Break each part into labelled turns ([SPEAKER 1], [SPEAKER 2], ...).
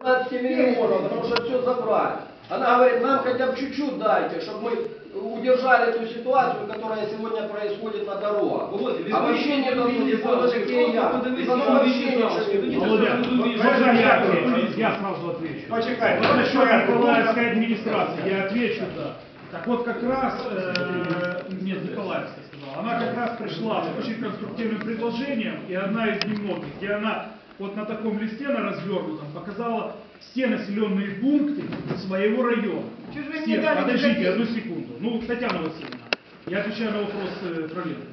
[SPEAKER 1] 15 миллионов, потому что все забрали. Она говорит, нам хотя бы чуть-чуть дайте, чтобы мы удержали ту ситуацию, которая сегодня происходит на дорогах. А вообще не дадут, вот такие я. И потом вообще ничего не будет.
[SPEAKER 2] Володя, можно я отвечу? Я сразу отвечу.
[SPEAKER 3] Почекайте,
[SPEAKER 2] Вот
[SPEAKER 3] давай
[SPEAKER 2] насчет
[SPEAKER 3] порядок.
[SPEAKER 2] Николаевской администрации, я отвечу, да. Так вот, как раз, э, нет, Николаевская сказала, она как раз пришла с очень конструктивным предложением, и одна из немногих, где она вот на таком листе, на развернутом, показала все населенные пункты своего района.
[SPEAKER 4] Чё же вы
[SPEAKER 2] Все.
[SPEAKER 4] дали
[SPEAKER 2] Подождите, одну секунду. Ну, Татьяна Васильевна, я отвечаю на вопрос э, Фролена.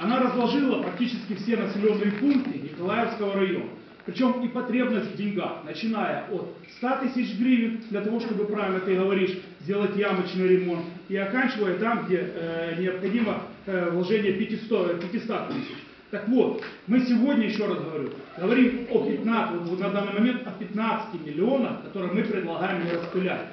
[SPEAKER 2] Она разложила практически все населенные пункты Николаевского района. Причем и потребность в деньгах, начиная от 100 тысяч гривен, для того, чтобы, правильно ты говоришь, сделать ямочный ремонт, и оканчивая там, где э, необходимо э, вложение 500, 500 тысяч. Так вот, мы сегодня, еще раз говорю, говорим о 15, вот на данный момент о 15 миллионах, которые мы предлагаем не распылять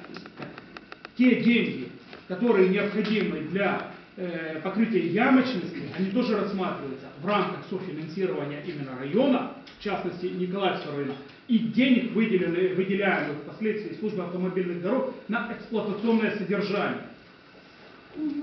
[SPEAKER 2] те деньги, которые необходимы для э, покрытия ямочности, они тоже рассматриваются в рамках софинансирования именно района, в частности Николаевского района, и денег, выделены, выделяемых впоследствии службы автомобильных дорог на эксплуатационное содержание.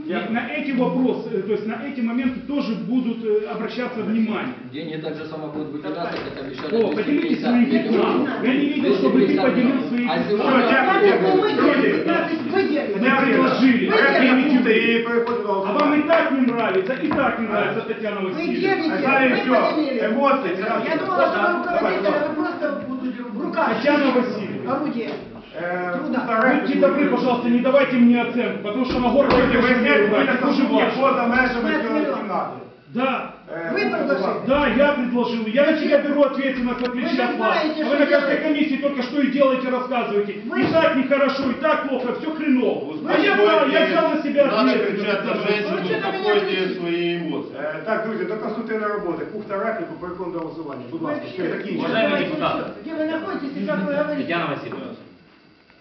[SPEAKER 2] И на эти вопросы, э, то есть на эти моменты тоже будут э, обращаться внимание.
[SPEAKER 1] Деньги так же само будут выделяться, как обещали.
[SPEAKER 2] О, поделите
[SPEAKER 1] 250
[SPEAKER 2] свои
[SPEAKER 1] миллионов.
[SPEAKER 2] 15. Я не видел, чтобы ты
[SPEAKER 1] 250
[SPEAKER 2] поделил
[SPEAKER 1] миллионов.
[SPEAKER 2] свои
[SPEAKER 1] А
[SPEAKER 2] 15.
[SPEAKER 1] сегодня-
[SPEAKER 3] Дякую, дякую. Друзі,
[SPEAKER 2] Ми предложили.
[SPEAKER 3] Перекиньте і переходимо до
[SPEAKER 2] А вам и так не нравится, и так не нравится Татьяна
[SPEAKER 4] Вы
[SPEAKER 2] Васильевна.
[SPEAKER 4] делите,
[SPEAKER 3] А далі
[SPEAKER 4] вы
[SPEAKER 3] все,
[SPEAKER 4] поделили.
[SPEAKER 3] емоції.
[SPEAKER 4] Я думала, что вы руководитель, а вы просто в руках.
[SPEAKER 2] Татьяна Васильевна.
[SPEAKER 4] Орудие.
[SPEAKER 3] Е,
[SPEAKER 4] Труда.
[SPEAKER 2] Будьте добры, пожалуйста, не давайте мне оценку, потому что на горло
[SPEAKER 3] Друзі, ви знаєте, ви
[SPEAKER 2] это хуже
[SPEAKER 3] стосунки
[SPEAKER 2] ваше.
[SPEAKER 3] поза межами
[SPEAKER 4] Знаєте,
[SPEAKER 3] цього
[SPEAKER 4] Мирон.
[SPEAKER 3] кімнати.
[SPEAKER 2] Да,
[SPEAKER 3] Е,
[SPEAKER 4] Ви предложили.
[SPEAKER 2] да, я предложил, я на себя беру ответственность в отличие
[SPEAKER 4] Вы же
[SPEAKER 2] от вас.
[SPEAKER 4] знаете,
[SPEAKER 2] А
[SPEAKER 4] что
[SPEAKER 2] вы на каждой
[SPEAKER 4] делаете.
[SPEAKER 2] комиссии только что и делаете, рассказываете.
[SPEAKER 4] Вы
[SPEAKER 2] И
[SPEAKER 4] же-
[SPEAKER 2] так нехорошо, и так плохо, все хреново. А я,
[SPEAKER 5] Успокойтесь.
[SPEAKER 2] я взял на себя
[SPEAKER 5] Надо
[SPEAKER 2] ответственность.
[SPEAKER 5] кричать на женщину,
[SPEAKER 4] Ну, что на меня
[SPEAKER 5] успокойте
[SPEAKER 4] кричите?
[SPEAKER 5] свои эмоции.
[SPEAKER 3] Е, Так, друзі, до конструктивної роботи. Кухта репліку, переходимо до голосування. Будь ласка,
[SPEAKER 4] Вообще,
[SPEAKER 3] все, закінчуємо.
[SPEAKER 6] Уважаемые
[SPEAKER 4] давайте
[SPEAKER 6] депутаты.
[SPEAKER 4] решим, Где вы находитесь и как вы говорите?
[SPEAKER 6] Татьяна Васильевна,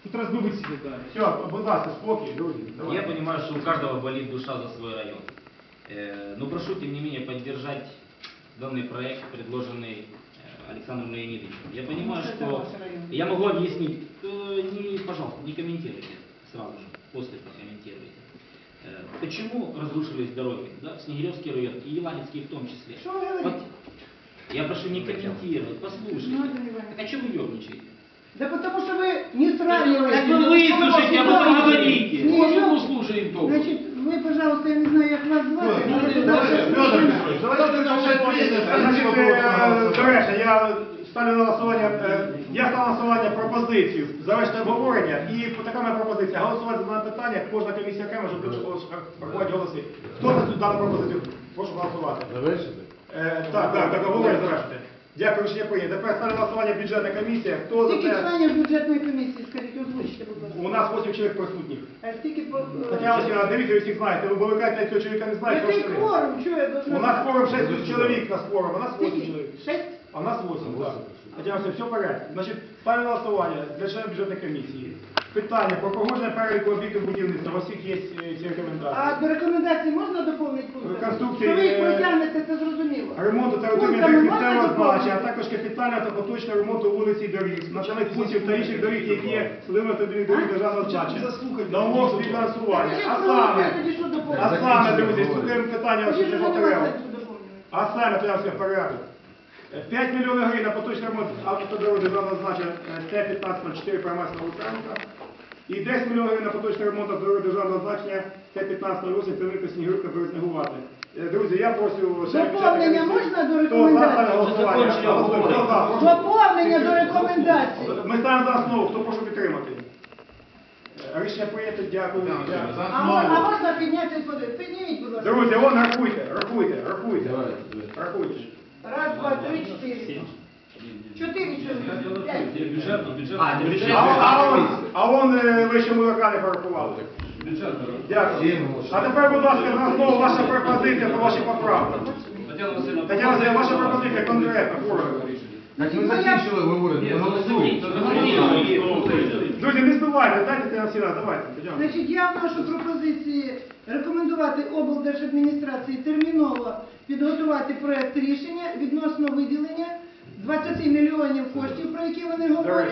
[SPEAKER 2] Тут раз бы вы себе дали.
[SPEAKER 3] Все, будь ласка, спокій, друзі. давай.
[SPEAKER 6] я понимаю, что у каждого болит душа за свой район. Э, Но прошу, тем не менее, поддержать данный проект, предложенный э, Александром Леонидовичем. Я понимаю,
[SPEAKER 4] Это
[SPEAKER 6] что...
[SPEAKER 4] ваш район.
[SPEAKER 6] Я могу объяснить. Э, Не, пожалуйста, не комментируйте сразу же, после прокомментируйте. Э, Почему разрушились дороги? Да, Снегиревский район и Еланецкий в том числе.
[SPEAKER 4] Что вы говорите?
[SPEAKER 6] Вот Я прошу не комментировать, послушайте.
[SPEAKER 4] Ну.
[SPEAKER 6] Так а что вы ерничаете?
[SPEAKER 4] Да потому что вы не сравниваете.
[SPEAKER 6] Так вы выслушайте, а потом говорите.
[SPEAKER 4] Снегирев-
[SPEAKER 1] слушаем
[SPEAKER 4] Значит, вы, пожалуйста, я не знаю, как вас звать.
[SPEAKER 5] Ну,
[SPEAKER 4] але
[SPEAKER 5] давайте,
[SPEAKER 4] ваша-
[SPEAKER 5] Федор Петрович, давайте начать бизнес, а не
[SPEAKER 3] Значить,
[SPEAKER 5] вопрос
[SPEAKER 3] е,
[SPEAKER 5] на
[SPEAKER 3] до речі, я ставлю на голосування, е, я ставлю на голосування пропозицію завершити обговорення і по така моя пропозиція. Голосувати за дане питання, кожна комісія окремо, щоб врахувати голоси. Хто за цю дану пропозицію? Прошу голосувати.
[SPEAKER 5] Завершите?
[SPEAKER 3] Е, Так, так, так, обговорення завершити. Дякую, рішення прийнято. Тепер ставлю на голосування бюджетна комісія. Хто за
[SPEAKER 4] Скільки
[SPEAKER 3] те?
[SPEAKER 4] членів бюджетної комісії, скажіть, озвучте, будь ласка.
[SPEAKER 3] У нас 8 чоловік присутніх.
[SPEAKER 4] А скільки по...
[SPEAKER 3] Тетяна Васильівна, дивіться, ви всіх знаєте. Ви вимикаєте цього чоловіка не знаєте.
[SPEAKER 4] Який
[SPEAKER 3] прошу.
[SPEAKER 4] кворум, що я должна...
[SPEAKER 3] У нас форум 6 чоловік, у нас форум, у нас 8
[SPEAKER 4] Скільки?
[SPEAKER 3] чоловік.
[SPEAKER 4] Шесть?
[SPEAKER 3] А у нас 8, так. Тетяна Васильівна, все в порядку. Значить, ставлю на голосування для членів бюджетної комісії. Питання про погодження переліку об'єктів будівництва. У всіх є е, ці рекомендації.
[SPEAKER 4] А до рекомендацій можна доповнити пунктами?
[SPEAKER 3] Конструкції,
[SPEAKER 4] Що ви їх
[SPEAKER 3] е,
[SPEAKER 4] протягнете, це зрозуміло.
[SPEAKER 3] Ремонту та утримання місцевого
[SPEAKER 4] доповнити?
[SPEAKER 3] а також капітального та поточного ремонту вулиці і доріг, населених пунктів та інших доріг, які є сливими та доріг державного значення. На умов співфінансування. А саме,
[SPEAKER 4] тоді що доповнити?
[SPEAKER 3] а саме, друзі, слухаємо питання освіти
[SPEAKER 4] доповнювати.
[SPEAKER 3] А саме, то я все порядок. 5 мільйонів гривень на поточний ремонт автодороги державного значення Т-1504 Промасна Луценка. І 10 мільйонів гривень на поточний ремонт автодороги державного значення Т-1508 Терника Снігурка Березнегувати. Е, Друзі, я просю... ще
[SPEAKER 4] Доповнення можна до?
[SPEAKER 3] Прошу.
[SPEAKER 4] Доповнення до рекомендацій.
[SPEAKER 3] Ми ставимо за основу. Хто прошу підтримати? Е, Рішення прийнято. Дякую. Дякую.
[SPEAKER 4] А, мо- а можна підняти і подати? Підніміть, будь ласка.
[SPEAKER 3] Друзі, вон рахуйте, рахуйте, рахуйте. Рахуйте.
[SPEAKER 4] Раз, два, три, чотири. Чотири чоловіки. П'ять.
[SPEAKER 6] Бюджетно, бюджетно.
[SPEAKER 3] А, вон- а вон е, ви ще мудака не порахували. Дякую. А тепер, будь ласка, на основу ваша пропозиція по вашій поправці.
[SPEAKER 6] Тетяна
[SPEAKER 3] Васильівна, ваша пропозиція конкретна, коротко.
[SPEAKER 5] Так ми закінчили говорити, голосуємо.
[SPEAKER 3] Друзі, не збивайте, дайте Тетяна Васильівна, давайте. Тетяна.
[SPEAKER 4] Значить, я вношу пропозиції рекомендувати облдержадміністрації терміново підготувати проект рішення відносно виділення 20 мільйонів коштів, про які вони говорять.